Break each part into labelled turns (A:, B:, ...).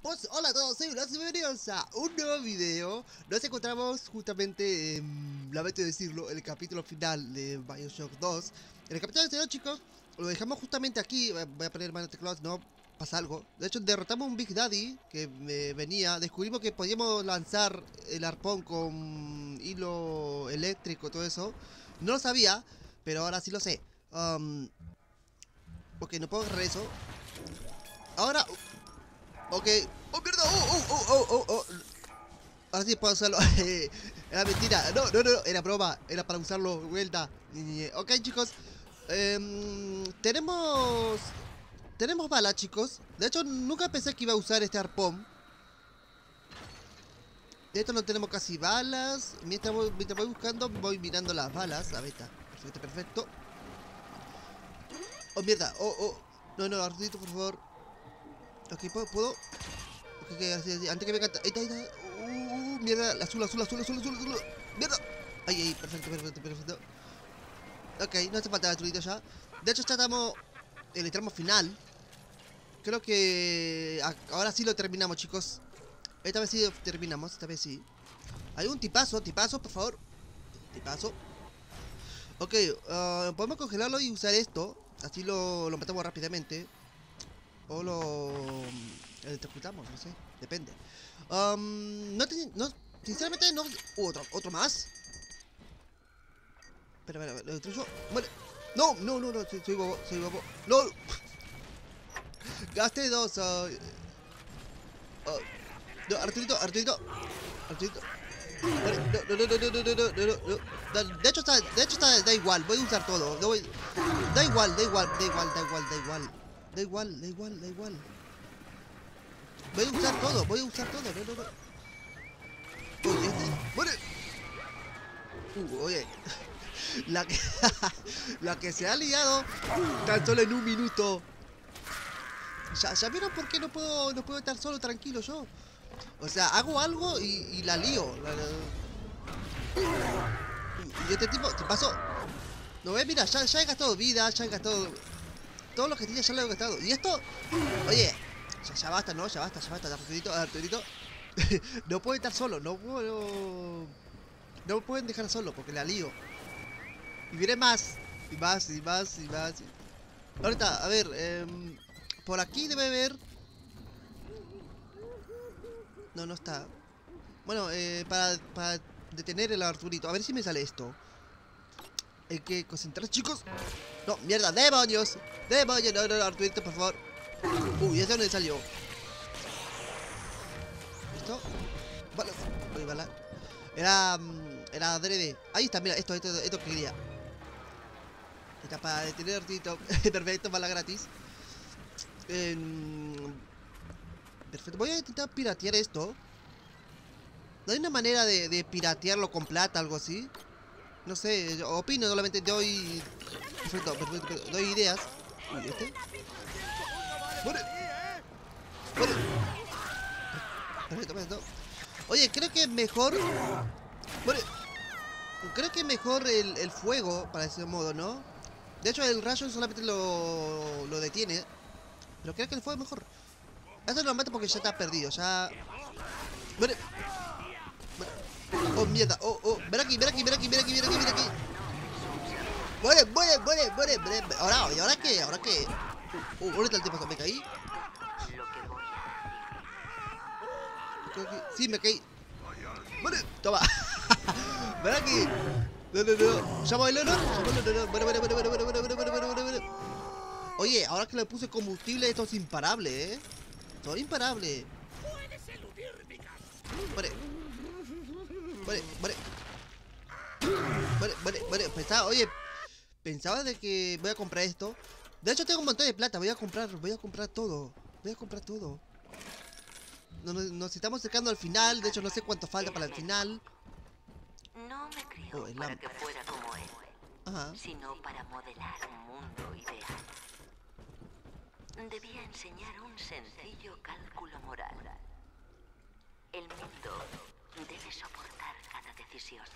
A: Pues hola a todos, soy Blas y bienvenidos a un nuevo video. Nos encontramos justamente, en, lamento decirlo, el capítulo final de Bioshock 2 En el capítulo anterior chicos, lo dejamos justamente aquí. Voy a poner mano teclado, no pasa algo. De hecho derrotamos un Big Daddy que me venía. Descubrimos que podíamos lanzar el arpón con hilo eléctrico, todo eso. No lo sabía, pero ahora sí lo sé. Um, Ok, no puedo agarrar eso. Ahora... Ok. ¡Oh, mierda! ¡Oh, oh, oh, oh, oh! Ahora sí puedo usarlo. era mentira. No, no, no, Era broma. Era para usarlo vuelta. Ok, chicos. Eh, tenemos... Tenemos balas, chicos. De hecho, nunca pensé que iba a usar este arpón. De esto no tenemos casi balas. Mientras voy, mientras voy buscando, voy mirando las balas. A ver, está. Perfecto, perfecto. Oh, mierda. Oh, oh. No, no, Arturito, por favor. Ok, ¿puedo? ¿puedo? Ok, antes que canta. Ahí está, ahí está. Uh, mierda, azul, azul, azul, azul, azul, azul. Mierda. Ahí, ahí, perfecto, perfecto, perfecto. Ok, no hace falta el ya. De hecho, ya estamos en el tramo final. Creo que ahora sí lo terminamos, chicos. Esta vez sí lo terminamos, esta vez sí. Hay un tipazo, tipazo, por favor. Tipazo. Ok, uh, podemos congelarlo y usar esto. Así lo, lo matamos rápidamente. O lo electrocutamos, no sé, depende. Um, no, no, sinceramente no... Uh, otro, otro más. Espera, espera, lo destruyo. Muere. No, no, no, no, soy, bobo, soy bobo. No. Gasté dos. Uh, uh, no, Arturito, Arturito. Arturito. No, no, no, no, no, no, no, no, no, De hecho está, de hecho está, da igual, voy a usar todo. Da igual, da igual, da igual, da igual, da igual. Da igual, da igual, da igual. Voy a usar todo, voy a usar todo. No, no. Uh, oye. La que, la que se ha liado tan solo en un minuto. Ya, ya vieron por qué no puedo, no puedo estar solo tranquilo yo. O sea, hago algo y, la lío. Y este tipo, ¿qué pasó? No ves, mira, ya, ya he gastado vida, ya he gastado todo lo que tenía ya lo he gastado. Y esto, oye, ya, basta, ¿no? Ya basta, ya basta, Arturito, Arturito. no puede estar solo, no puedo... No pueden dejar solo porque la lío. Y viene más, y más, y más, y más. Ahorita, a ver, eh, por aquí debe haber... No, no está. Bueno, eh, para, para detener el Arturito. A ver si me sale esto. Hay que concentrarse, chicos. No, mierda, demonios. Demonios, no, no, Arturito, por favor. Uy, ¿ese dónde salió? ¿Listo? Vale, voy bala. Era. Mm, era adrede. Ahí está, mira, esto, esto, esto que quería. Está para detener Arturito. Perfecto, bala gratis. Eh, perfecto. Voy a intentar piratear esto. ¿No hay una manera de, de piratearlo con plata, algo así? No sé, opino, solamente doy... Perfecto, perfecto, doy ideas. Uy, ¿este? ¡Muere! ¡Muere! Perfecto, perfecto. Oye, creo que es mejor... Creo que es mejor el, el, fuego, para ese modo, ¿no? De hecho, el rayo solamente lo, lo detiene. Pero creo que el fuego es mejor. Esto lo mato porque ya está perdido, ya... ¡Muere! Oh, mierda. Oh, oh. Aquí, ven aquí, ven aquí, ven aquí, ven aquí, ven aquí. Muere, muere, muere, muere, muere. Ahora, ¿y ahora qué? ¿Ahora qué? Uh, ahorita el tiempo que me caí. Sí, me caí. Muere. Toma. ven aquí. No, no, no. Llamo el oro. Muere, muere, muere, muere, muere, muere, muere, muere, muere, muere. Oye, ahora que le puse combustible, esto es imparable, ¿eh? Esto es imparable. Muere. Muere, muere. Muere, muere, muere. Pensaba, oye, pensaba de que voy a comprar esto. De hecho, tengo un montón de plata. Voy a comprar, voy a comprar todo. Voy a comprar todo. Nos, nos estamos acercando al final. De hecho, no sé cuánto falta para el final.
B: No me crió oh, para que fuera como él, Ajá. sino para modelar un mundo ideal. Debía enseñar un sencillo cálculo moral. El mundo debe soportar cada decisión,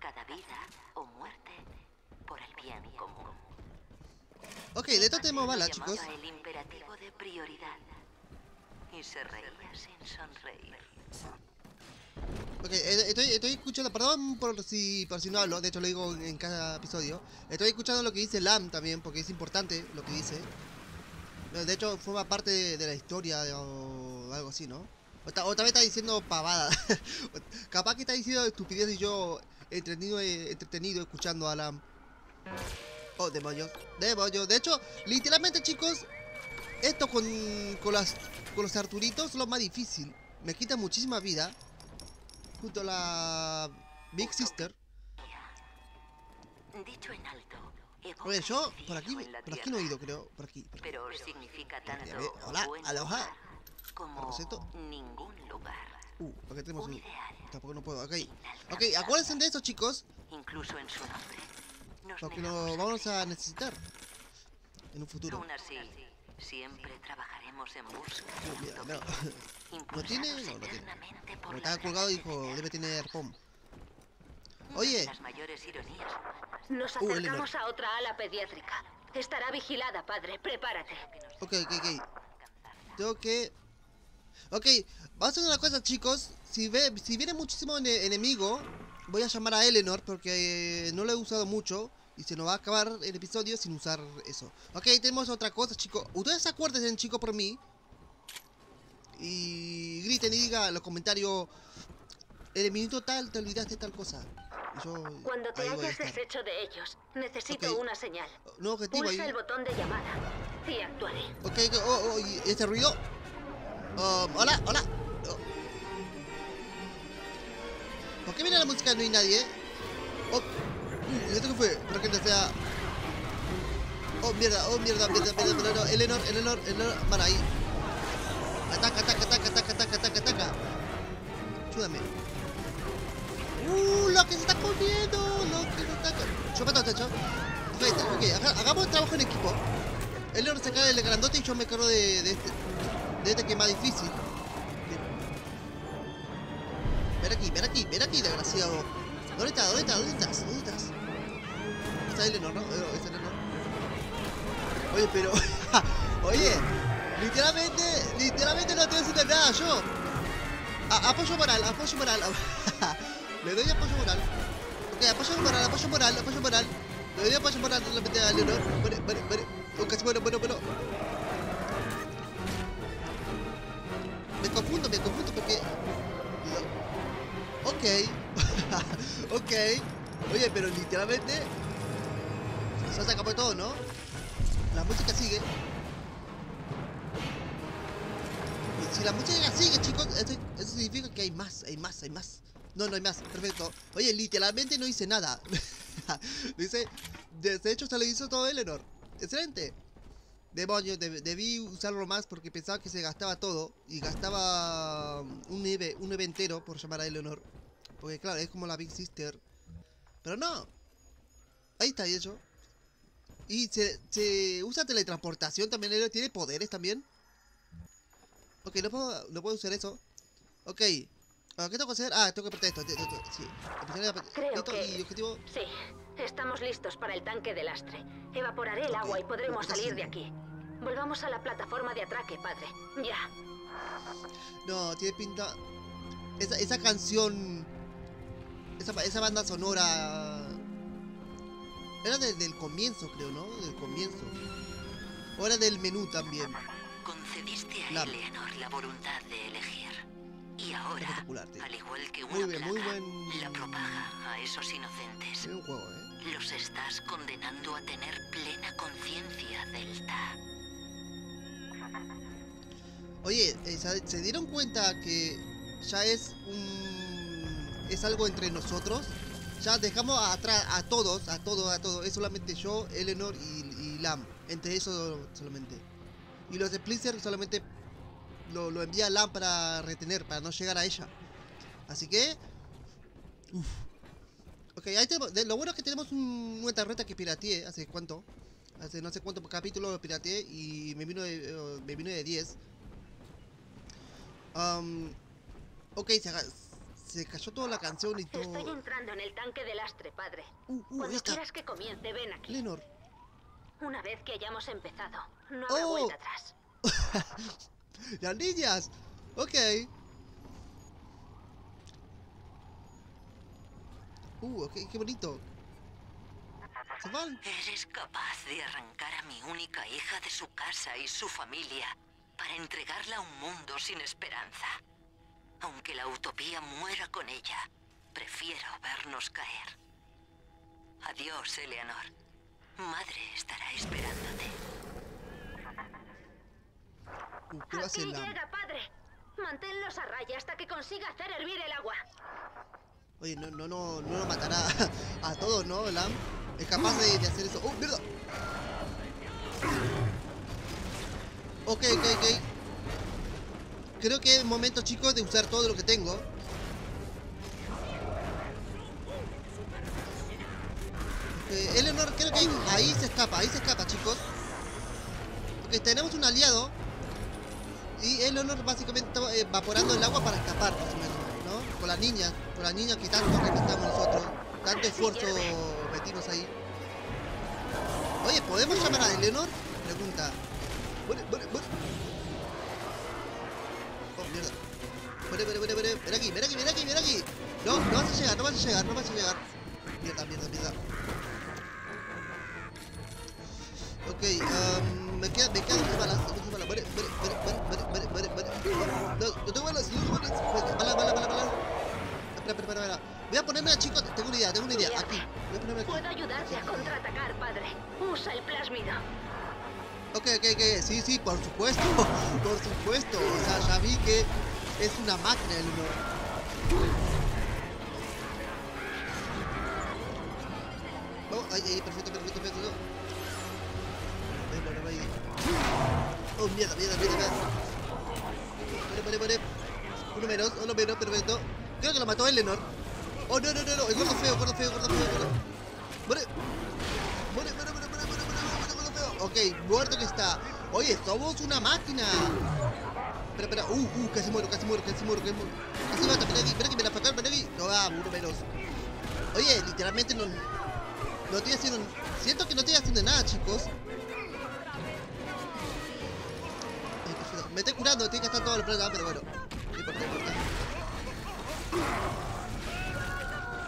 B: cada vida o muerte por el bien común.
A: Ok, de esto tenemos bala, chicos.
B: El imperativo de prioridad. y se reía sin sonreír.
A: Ok, eh, estoy, estoy escuchando, perdón por si, por si no hablo, de hecho lo digo en cada episodio. Estoy escuchando lo que dice Lam también, porque es importante lo que dice. De hecho, forma parte de, de la historia o algo así, ¿no? O, ta- o vez está diciendo pavada. Capaz que está diciendo estupidez y yo entretenido, eh, entretenido escuchando a Lam. Oh, demonios, demonios. De hecho, literalmente, chicos, esto con, con, las, con los Arturitos es lo más difícil. Me quita muchísima vida. Junto a la Big Sister.
B: Dicho en alto, evoca
A: Oye, yo por aquí, por aquí no he ido, creo. Por aquí. Por aquí.
B: Pero significa tanto
A: a ver, hola, aloha.
B: como ningún lugar.
A: Uh, acá tenemos
B: Un
A: Tampoco no puedo, ok. Ok, acuérdense de eso, chicos.
B: Incluso en su nombre.
A: Porque lo vamos a necesitar. En un futuro.
B: Aún así, siempre trabajaremos en busca
A: No,
B: de
A: mira,
B: utopía,
A: ¿No tiene? No, no tiene. Como estaba colgado dijo,
B: de
A: debe tener pom. Oye.
B: las mayores ironías.
C: Nos
A: Uh,
C: acercamos a otra ala pediátrica. Estará vigilada, padre. Prepárate.
A: Ok, ok, ok. Tengo que... Ok, vamos a hacer una cosa, chicos. Si, ve, si viene muchísimo ene- enemigo, voy a llamar a Eleanor porque eh, no lo he usado mucho. Y se nos va a acabar el episodio sin usar eso. Ok, tenemos otra cosa, chicos. Ustedes acuérdense, chicos, por mí. Y griten y digan en los comentarios... En el minuto tal te olvidaste tal cosa. Yo,
C: Cuando te
A: ahí
C: hayas deshecho de ellos, necesito
A: Ok.
C: una señal.
A: No objetivo ahí.
C: Pulsa el botón de llamada y actuaré.
A: Ok, oh, oh, ¿y ese ruido? Um, hola, hola. ¿Por qué viene la música no hay nadie? Oh, uh, ¿y esto qué fue? Espero que no sea... Oh, mierda, oh, mierda, mierda, mierda, mierda, no. Eleanor, Eleanor, Eleanor, para ahí. Ataca, ataca, ataca, ataca, ataca, ataca, ataca. Ayúdame. Uh, lo que se está comiendo, lo que se está comiendo. Yo mato techo. Ok, ok, haga- hagamos trabajo en equipo. Eleanor se cae del grandote y yo me cargo de, de este. De este que es más difícil. Ven aquí, ven aquí, desgraciado. ¿Dónde estás? ¿Dónde estás? ¿Dónde estás? ¿Dónde estás? Está Eleanor, ¿no? Eh, Está Eleanor. Oye, pero. Oye, literalmente, literalmente no estoy haciendo nada yo. A- apoyo moral, apoyo moral. Le doy apoyo moral. Ok, apoyo moral, apoyo moral, apoyo moral. Le doy apoyo moral solamente a Leonor. Bueno, bueno. Oh, casi bueno, bueno, bueno. Me confundo, me confundo porque... Ok. ok. Oye, pero literalmente... Se acabó todo, ¿no? La música sigue. Y si la música sigue, chicos, eso, significa que hay más, hay más, hay más. No, no hay más, perfecto. Oye, literalmente no hice nada. Dice, de, hecho se lo hizo todo Eleanor. Excelente. Demonios, deb- debí usarlo más porque pensaba que se gastaba todo. Y gastaba un nieve, un nieve entero por llamar a Eleanor. Porque claro, es como la Big Sister. Pero no. Ahí está, y eso. Y se, se usa teletransportación también, Eleanor. Tiene poderes también. Ok, no puedo, no puedo usar eso. Ok. ¿Qué tengo que hacer? Ah, tengo que apretar esto. Sí.
C: Creo
A: listo,
C: que-
A: y objetivo.
C: Sí, estamos listos para el tanque de lastre. Evaporaré el agua y podremos
A: ¿qué está
C: salir de aquí. Volvamos a la plataforma de atraque, padre. Ya.
A: No, tiene pinta. Esa, esa canción. Esa, esa banda sonora. Era desde el comienzo, creo, ¿no? Del comienzo. O era del menú también.
B: Concediste a
A: La-
B: Eleanor la voluntad de elegir. Y ahora, al igual que una
A: Muy bien, muy
B: plaga,
A: buen-
B: la propaga a esos inocentes.
A: Es un juego, ¿eh?
B: Los estás condenando a tener plena conciencia, Delta.
A: Oye, eh, ¿se, se dieron cuenta que ya es un. Es algo entre nosotros? Ya dejamos atrás a todos, a todos, a todos. Es solamente yo, Eleanor y, Lam. Entre eso solamente. Y los Splinter solamente lo, lo envía Lam para retener, para no llegar a ella. Así que. Uf. Ok, ahí tenemos. lo bueno es que tenemos un, una tarjeta que pirateé. ¿Hace cuánto? Hace no sé cuántos capítulos lo pirateé y me vino de, eh, me vino de 10. Um, ok, se, se cayó toda la canción y todo.
C: Estoy entrando en el tanque de lastre, padre.
A: Uh, uh,
C: Cuando quieras que comience, ven aquí.
A: Lenor.
C: Una vez que hayamos empezado, no habrá
A: Oh.
C: vuelta atrás.
A: Las niñas. Ok. Uh, ok, qué bonito. Se van.
B: Eres capaz de arrancar a mi única hija de su casa y su familia para entregarla a un mundo sin esperanza. Aunque la utopía muera con ella, prefiero vernos caer. Adiós, Eleanor. Madre estará esperándote.
A: Uh, ¿qué va a hacer
C: Aquí llega, padre. Manténlos a raya hasta que consiga hacer hervir el agua.
A: Oye, no, no, no, no lo matará a todos, ¿no, Lam? Es capaz de, de hacer eso. ¡Oh, mierda! Ok, ok, ok. Creo que es momento, chicos, de usar todo lo que tengo. Eh, Eleanor, creo que ahí se escapa, ahí se escapa, chicos. Ok, tenemos un aliado. Y Eleanor básicamente está evaporando el agua para escapar, más o menos, ¿no? Con las niñas, con las niñas que tanto necesitamos nosotros. Tanto esfuerzo metimos ahí. Oye, ¿podemos llamar a Eleanor? Pregunta. Muere. Ven aquí, ven aquí, ven aquí, ven aquí. No, no vas a llegar, no vas a llegar, no vas a llegar. Mierda, mierda, mierda. Ok, um, me quedan, me quedan dos balas, dos balas. Muere, muere, muere, muere, muere, muere. No, no tengo balas, no tengo balas. Bala, bala, bala, bala. Espera, espera, espera. Voy a ponerme, chicos, tengo una idea, tengo una idea. Aquí. Voy a ponerme aquí.
C: Puedo ayudarte a contraatacar, padre. Usa el plásmido.
A: Ok, ok, ok, sí, sí, por supuesto, por supuesto. O sea, ya vi que es una máquina el uno. Oh, ay, ay, perfecto, perfecto, perfecto. Ahí. Oh, mierda, mierda, mierda. Muere, muere, muere. Uno menos, uno menos, perfecto. Creo que lo mató Eleanor. Oh, no, no, no, no, el gordo feo, gordo feo, gordo feo, gordo. Muere. Muere, muere, muere, muere, muere, muere, muere, muere, que está. Oye, somos una máquina. Espera, espera. Uh, uh, casi muero, casi muero, casi muero, casi muero. Casi mata, ven aquí, ven aquí, ven a ven aquí. No, va, uno menos. Oye, literalmente no. No estoy haciendo. Siento que no estoy haciendo nada, chicos. Me estoy curando, estoy gastando todo el plata, pero bueno.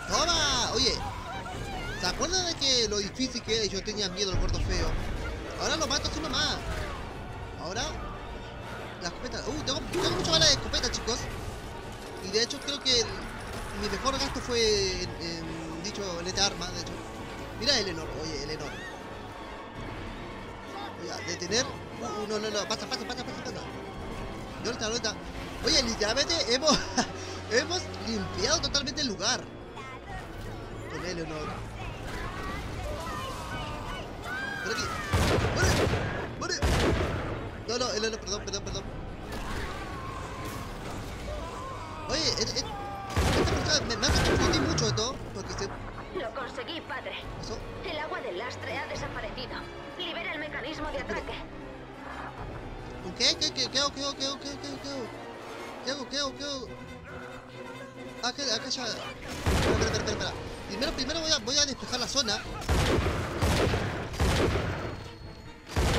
A: ¡Toma! Oye, ¿se acuerdan de que lo difícil que era y yo tenía miedo al gordo feo? Ahora lo mato así nomás. Escopeta. Uh, tengo, tengo mucha bala de escopeta, chicos. Y de hecho, creo que el- mi mejor gasto fue en, en dicho, en esta arma, de hecho. Mira Eleanor, oye, Eleanor. Oiga, detener. Uh, no, no, no, pasa, pasa, pasa, pasa, pasa. ¿Dónde está? ¿Dónde está? Oye, literalmente hemos, hemos limpiado totalmente el lugar. Con Eleanor. Ven aquí. ¡Muere! ¡Muere! No, no, Eleanor, perdón, perdón, perdón. Oye, eh, eh, esta persona me, me hace confundir mucho esto, porque se
C: Lo conseguí, padre.
A: pasó.
C: El agua del lastre ha desaparecido. Libera el mecanismo de ataque.
A: ¿Qué? ¿Qué? ¿Qué? ¿Qué hago? ¿Qué hago? ¿Qué hago? ¿Qué hago? ¿Qué hago? ¿Qué hago? ¿Qué hago? Ah, que acá ya... Espera, espera, espera. Primero, primero voy a, voy a despejar la zona.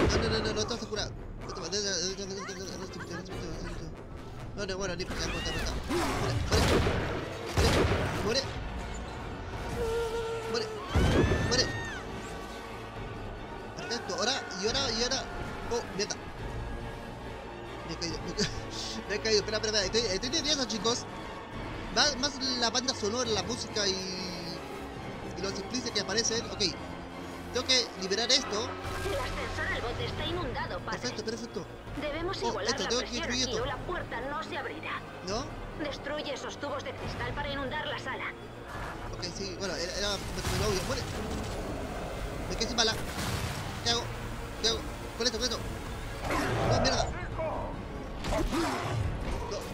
A: No, no, no, no, no te vas a curar. No te vas No, no, bueno, ni porque muerta, muerta. Muere, muere. Muere. Muere. Muere. Perfecto, ahora, y ahora, y ahora. Oh, mierda. Me he caído, me he caído. Me he caído, espera, espera, espera. Estoy, estoy nervioso, chicos. Más, más la banda sonora, la música y, y los explícitos que aparecen. Ok. Tengo que liberar esto.
C: El ascensor al bote está inundado, padre.
A: Perfecto, perfecto.
C: Debemos
A: oh,
C: igualar
A: esto,
C: la
A: tengo
C: presión la puerta no se abrirá.
A: ¿No?
C: Destruye esos tubos de cristal para inundar la sala.
A: Ok, sí, bueno, era, era me, lo obvio. Muere. Me quedé sin bala. ¿Qué hago? ¿Qué hago? Con esto, con esto. Ah, ¡No, mierda!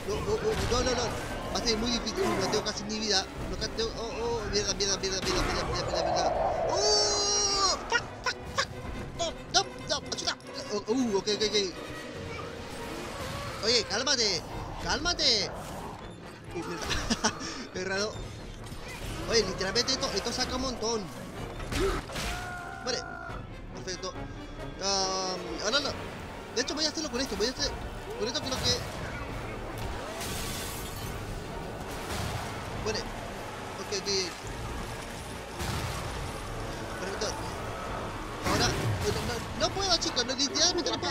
A: No, no, no, no, no, no. Va a ser muy difícil, no tengo casi ni vida. No tengo... Oh, oh, mierda, mierda, mierda, mierda, mierda, mierda, mierda. mierda. ¡Oh! Uh, ok, ok, ok. Oye, cálmate. Cálmate. Qué raro. Oye, literalmente esto, esto saca un montón. Vale. Perfecto. Ahora no. De hecho voy a hacerlo con esto. Voy a hacer... Con esto creo que...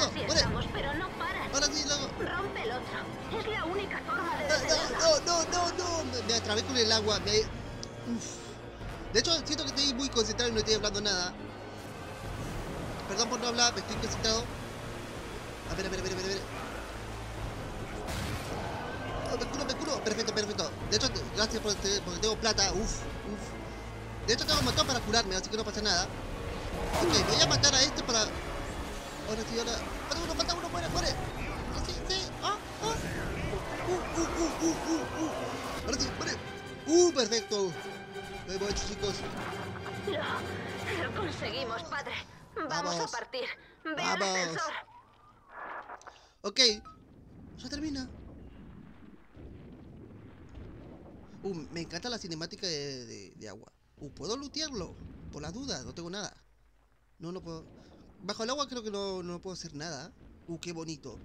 C: Así
A: Bueno.
C: estamos, pero no paras.
A: Ahora sí, luego...
C: Rompe el otro. Es la única forma de
A: No, no, no, no, no, me, me atrapé con el agua. Me... Uf. De hecho, siento que estoy muy concentrado y no estoy hablando nada. Perdón por no hablar, me estoy concentrado. A ver, a ver, a ver, a ver. Oh, me curo, me curo. Perfecto, perfecto. De hecho, gracias por este- porque tengo plata. Uf, uf. De hecho, tengo un montón para curarme, así que no pasa nada. Ok, voy a matar a este para... Ahora sí, ahora... Mata uno, mata uno, muere, muere. Sí, sí. Ah, ah. Uh, uh, uh, uh, uh, uh. Ahora sí, muere. Uh, perfecto. Lo hemos hecho, chicos.
C: Lo, lo conseguimos, padre. Vamos,
A: Vamos.
C: a partir. Ve al
A: Vamos.
C: ascensor.
A: Ok. Ya termina. Uh, me encanta la cinemática de, de- de agua. Uh, ¿puedo lootearlo? Por las dudas, no tengo nada. No, no puedo. Bajo el agua creo que no, no puedo hacer nada. Uh, qué bonito.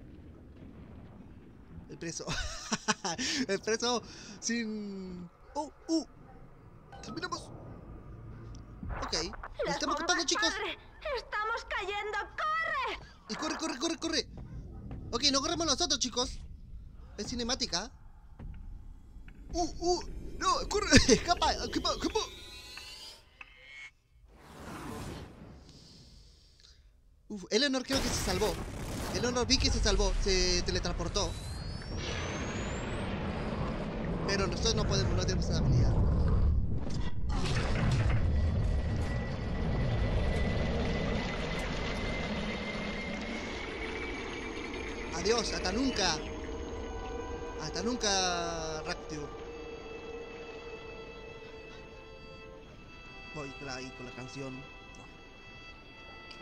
A: El preso. el preso sin... Oh, uh. Terminamos. Ok. Estamos escapando, chicos.
C: padre. Estamos cayendo. ¡Corre!
A: Y corre, corre, corre, corre. Ok, no corremos nosotros, chicos. Es cinemática. Uh, uh. No, corre. Escapa, escapa, escapa. Uf, Eleanor creo que se salvó. Eleanor vi que se salvó. Se teletransportó. Pero nosotros no podemos, no tenemos esa habilidad. Adiós, hasta nunca. Hasta nunca, Rapture. Voy la, ahí con la canción.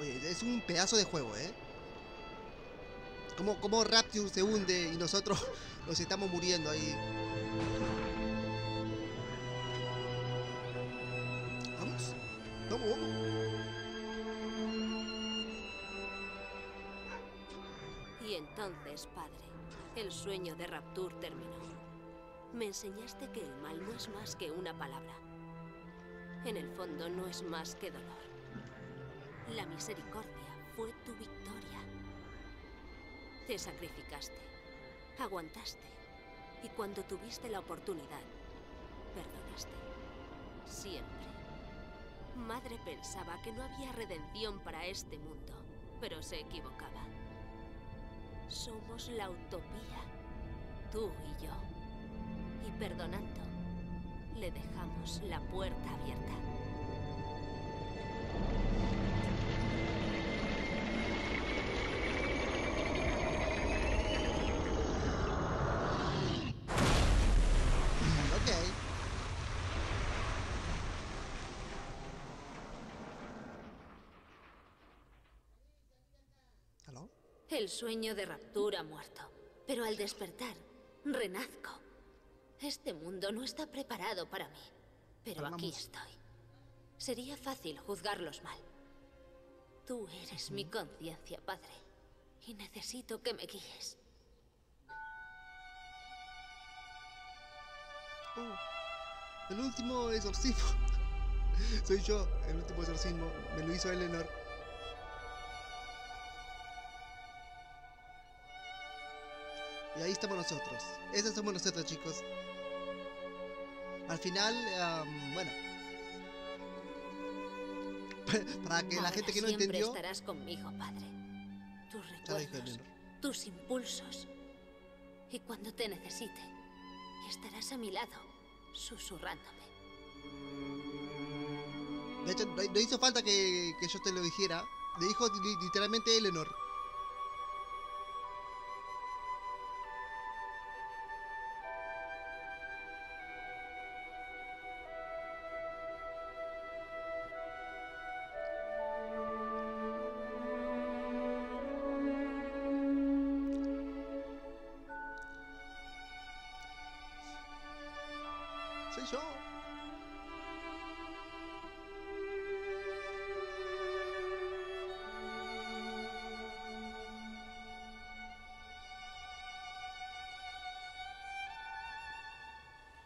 A: Es un pedazo de juego, ¿eh? Como, como Rapture se hunde y nosotros nos estamos muriendo ahí. Vamos. Vamos, vamos.
D: Y entonces, padre, el sueño de Rapture terminó. Me enseñaste que el mal no es más que una palabra. En el fondo no es más que dolor. La misericordia fue tu victoria. Te sacrificaste, aguantaste y cuando tuviste la oportunidad, perdonaste. Siempre. Madre pensaba que no había redención para este mundo, pero se equivocaba. Somos la utopía, tú y yo. Y perdonando, le dejamos la puerta abierta.
A: Ok. ¿Aló?
D: El sueño de Rapture ha muerto, pero al despertar, renazco. Este mundo no está preparado para mí, pero aquí estoy. Sería fácil juzgarlos mal. Tú eres mi conciencia, padre, y necesito que me guíes.
A: Oh, el último exorcismo. Soy yo, el último exorcismo. Me lo hizo Eleanor. Y ahí estamos nosotros. Esos somos nosotros, chicos. Al final, am, bueno. Para que la
D: Ahora
A: gente que no
D: siempre
A: entendió.
D: estarás conmigo, padre. Tus recuerdos, tus impulsos. Y cuando te necesite, estarás a mi lado, susurrándome.
A: De hecho, no, hizo falta que, que yo te lo dijera. Le dijo li- literalmente Eleanor.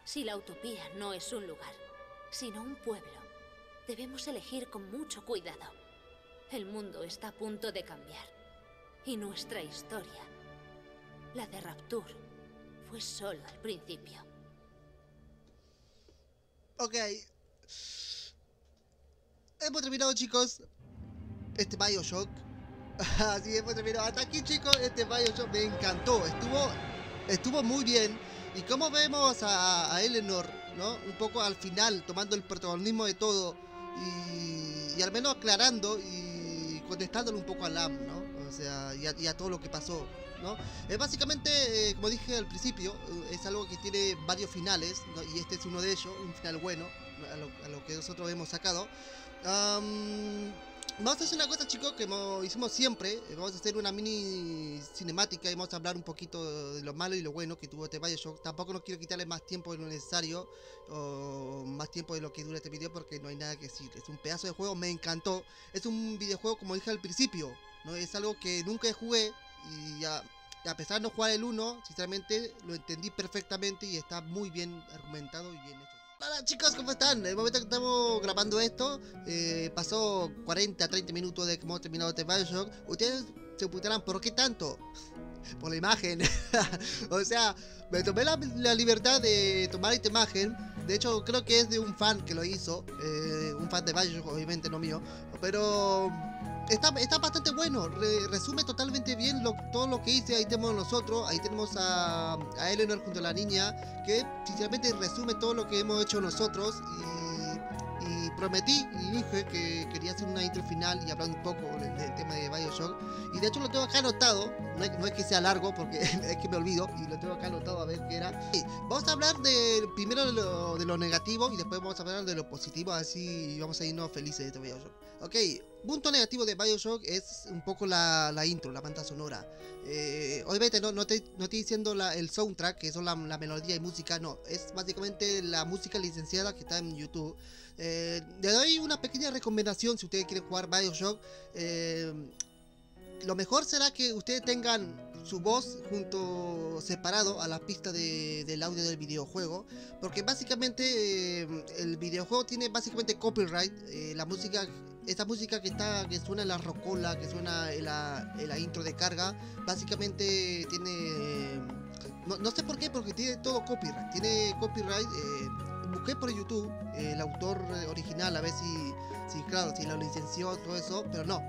D: Si la utopía no es un lugar, sino un pueblo, debemos elegir con mucho cuidado. El mundo está a punto de cambiar. Y nuestra historia, la de Rapture, fue solo el principio.
A: Ok. Hemos terminado, chicos. Este Bioshock. Así hemos terminado. Hasta aquí, chicos. Este Bioshock me encantó. Estuvo, estuvo muy bien. Y como vemos a, Eleanor, ¿no? Un poco al final, tomando el protagonismo de todo. Y, al menos aclarando y contestándole un poco a Lam, ¿no? O sea, y a, todo lo que pasó. ¿no? Es básicamente, eh, como dije al principio, eh, es algo que tiene varios finales, y este es uno de ellos, un final bueno, a lo, que nosotros hemos sacado. Vamos a hacer una cosa, chicos, que mo- hicimos siempre. eh, Vamos a hacer una mini cinemática y vamos a hablar un poquito de lo malo y lo bueno que tuvo este Bioshock. Tampoco no quiero quitarle más tiempo de lo necesario o más tiempo de lo que dura este video porque no hay nada que decir. Es un pedazo de juego, me encantó. Es un videojuego, como dije al principio, ¿no? Es algo que nunca jugué y a, a pesar de no jugar el 1, sinceramente lo entendí perfectamente y está muy bien argumentado y bien hecho. Hola chicos, ¿cómo están? En el momento que estamos grabando esto, eh, pasó 40, 30 minutos de que hemos terminado este Bioshock. Ustedes se preguntarán, ¿por qué tanto? Por la imagen. o sea, me tomé la, la libertad de tomar esta imagen. De hecho, creo que es de un fan que lo hizo. eh, un fan de Bioshock, obviamente no mío. Pero está, está bastante bueno. re- resume totalmente bien lo- todo lo que hice. Ahí tenemos nosotros. Ahí tenemos a, a Eleanor junto a la niña. Que sinceramente resume todo lo que hemos hecho nosotros. Y prometí y dije que quería hacer una intro final y hablar un poco del, del tema de Bioshock. Y de hecho lo tengo acá anotado. No es, no es que sea largo porque es que me olvido. Y lo tengo acá anotado a ver qué era. Sí, vamos a hablar de, primero de lo, de lo negativo y después vamos a hablar de lo positivo. Así vamos a irnos felices de este Bioshock. Ok, punto negativo de Bioshock es un poco la, la intro, la banda sonora. Eh, obviamente no, no, te, no estoy diciendo la- el soundtrack, que son la, la melodía y música, no. Es básicamente la música licenciada que está en YouTube. Eh, le doy una pequeña recomendación si ustedes quieren jugar Bioshock. Eh, lo mejor será que ustedes tengan su voz junto separado a la pista de- del audio del videojuego porque básicamente eh, el videojuego tiene básicamente copyright eh, la música esta música que está que suena en la rocola que suena en la, la intro de carga básicamente tiene no, no sé por qué porque tiene todo copyright tiene copyright eh, busqué por YouTube eh, el autor eh, original a ver si si claro si lo licenció todo eso pero no.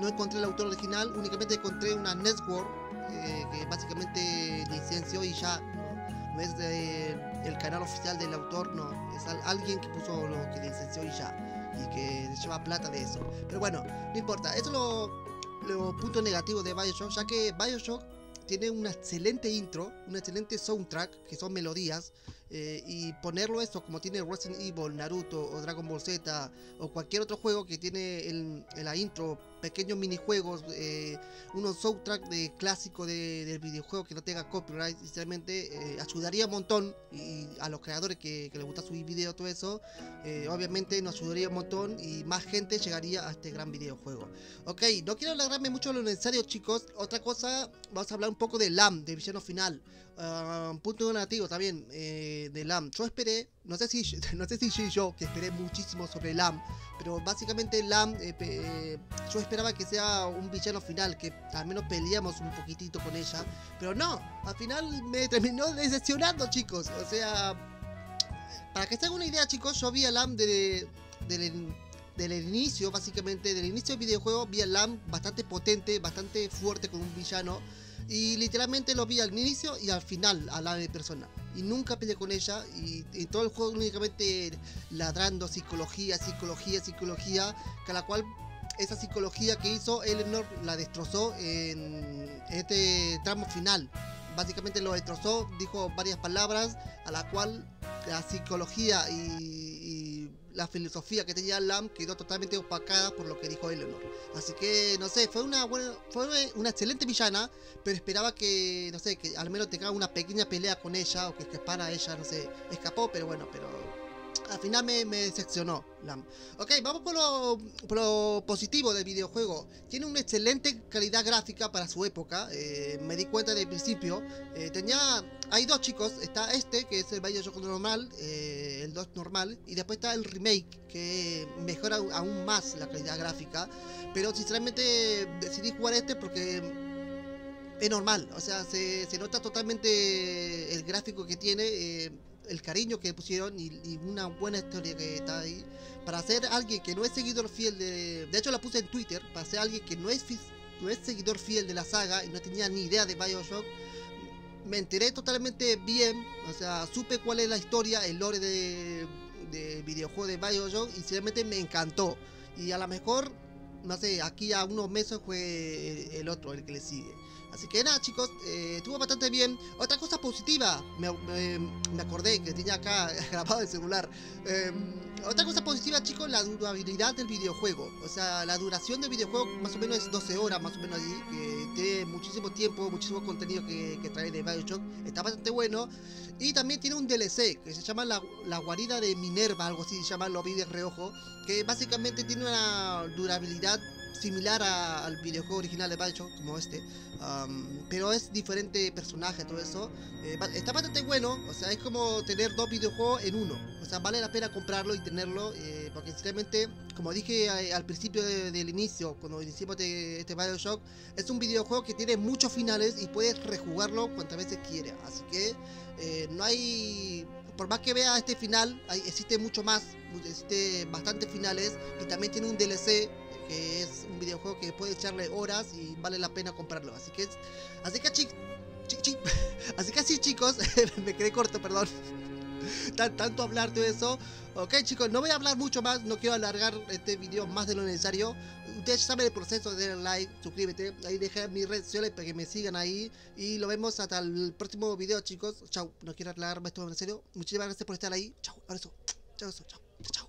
A: No encontré el autor original, únicamente encontré una network eh, que básicamente licenció y ya, no, no es de- el canal oficial del autor, no, es al- alguien que puso lo que licenció y ya, y que lleva plata de eso. Pero bueno, no importa, eso es lo, lo punto negativo de Bioshock, ya que Bioshock tiene una excelente intro, un excelente soundtrack, que son melodías, eh, y ponerlo eso como tiene Resident Evil, Naruto o Dragon Ball Z o cualquier otro juego que tiene en, en la intro pequeños minijuegos, eh, unos soundtrack de clásico de- del videojuego que no tenga copyright, sinceramente eh, ayudaría un montón y a los creadores que, que les gusta subir video todo eso, eh, obviamente nos ayudaría un montón y más gente llegaría a este gran videojuego. Ok, no quiero alargarme mucho de lo necesario chicos, otra cosa, vamos a hablar un poco de LAM, del villano final. Ah, punto negativo también eh, de LAM. Yo esperé, no sé si no sé si yo que esperé muchísimo sobre LAM, pero básicamente LAM eh, eh, yo esperaba que sea un villano final, que al menos peleamos un poquitito con ella, pero no, al final me terminó decepcionando chicos, o sea, para que se hagan una idea chicos, yo vi a LAM de, del, del inicio, básicamente, del inicio del videojuego, vi a LAM bastante potente, bastante fuerte con un villano, y literalmente lo vi al inicio y al final, a la persona. Y nunca peleé con ella. Y en todo el juego únicamente ladrando psicología, psicología, psicología. Que a la cual esa psicología que hizo Eleanor la destrozó en este tramo final. Básicamente lo destrozó, dijo varias palabras a la cual la psicología y, y la filosofía que tenía Lam quedó totalmente opacada por lo que dijo Eleanor. Así que no sé, fue una buena, fue una excelente villana, pero esperaba que, no sé, que al menos tenga una pequeña pelea con ella o que escapara ella, no sé, escapó, pero bueno, pero al final me, me decepcionó. Ok, vamos por lo, por positivo del videojuego. Tiene una excelente calidad gráfica para su época. Eh, me di cuenta del principio. Eh, tenía. Hay dos chicos. Está este, que es el Bioshock normal. Eh, el 2 normal. Y después está el remake, que mejora aún más la calidad gráfica. Pero sinceramente decidí jugar este porque es normal, o sea, se, nota totalmente el gráfico que tiene, el cariño que pusieron y, y, una buena historia que está ahí. Para ser alguien que no es seguidor fiel de... De hecho la puse en Twitter, para ser alguien que no es, no es seguidor fiel de la saga y no tenía ni idea de Bioshock, me enteré totalmente bien, o sea, supe cuál es la historia, el lore de, de videojuego de Bioshock y sinceramente me encantó. Y a lo mejor, no sé, aquí a unos meses fue el otro, el que le sigue. Así que nada chicos, eh, estuvo bastante bien. Otra cosa positiva, me, acordé que tenía acá grabado el celular. Eh, otra cosa positiva chicos, la durabilidad del videojuego. O sea, la duración del videojuego más o menos es 12 horas, más o menos allí. Que tiene muchísimo tiempo, muchísimo contenido que, que trae de Bioshock. Está bastante bueno. Y también tiene un DLC que se llama la, la guarida de Minerva, algo así se llama, lo vi de reojo. Que básicamente tiene una durabilidad similar a, al videojuego original de Bioshock, como este, um, pero es diferente personaje, todo eso. Eh, está bastante bueno, o sea, es como tener dos videojuegos en uno. O sea, vale la pena comprarlo y tenerlo, eh, porque sinceramente, como dije a, al principio de, del inicio, cuando iniciamos de, este Bioshock, es un videojuego que tiene muchos finales y puedes rejugarlo cuantas veces quieras. Así que eh, no hay por más que vea este final, hay, existe mucho más, existe bastantes finales y también tiene un DLC que es un videojuego que puede echarle horas y vale la pena comprarlo. Así que, así que, chi, chi, así que así chicos, me quedé corto, perdón. Tan, tanto hablar de eso. Ok chicos, no voy a hablar mucho más, no quiero alargar este video más de lo necesario. Ustedes saben el proceso de like, suscríbete, ahí dejé mis redes sociales para que me sigan ahí. Y lo vemos hasta el próximo video chicos. Chau, no quiero alargarme esto en serio. Muchísimas gracias por estar ahí. Chau, abrazo. Chau, chau.